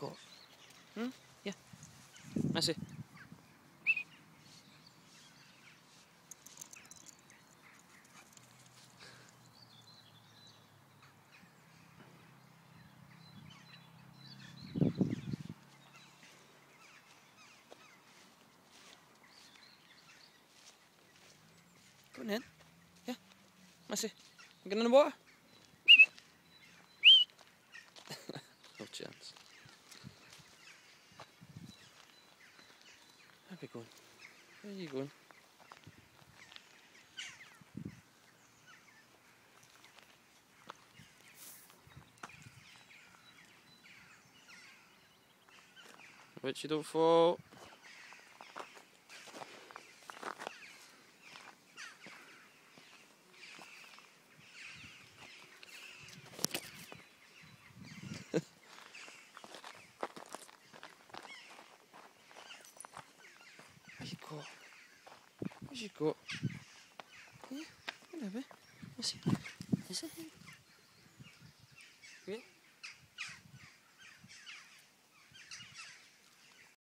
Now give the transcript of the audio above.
Iko. Hmm? Ya. Masih. Kunin. Ya. Masih. Ganun na ba? no chance. Happy going. Where are you going? You don't fall. Jirko. Jirko. Hé, on avait. Merci. Merci. Oui.